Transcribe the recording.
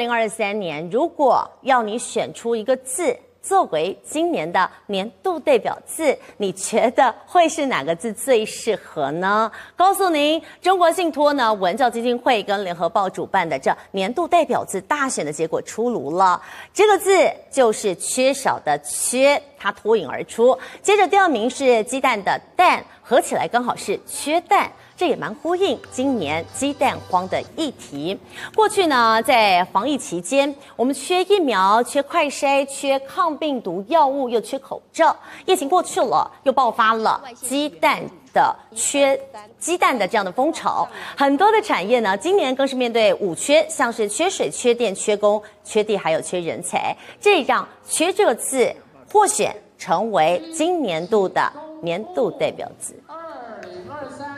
零二三年，如果要你选出一个字作为今年的年度代表字，你觉得会是哪个字最适合呢？告诉您，中国信托呢文教基金会跟联合报主办的这年度代表字大选的结果出炉了，这个字就是缺少的“缺”，它脱颖而出。接着第二名是鸡蛋的“蛋”，合起来刚好是缺蛋。这也蛮呼应今年鸡蛋荒的议题。过去呢，在防疫期间，我们缺疫苗、缺快筛、缺抗病毒药物，又缺口罩。疫情过去了，又爆发了鸡蛋的缺鸡蛋的这样的风潮。很多的产业呢，今年更是面对五缺，像是缺水、缺电、缺工、缺地，还有缺人才。这让“缺”这个字获选成为今年度的年度代表之二零二三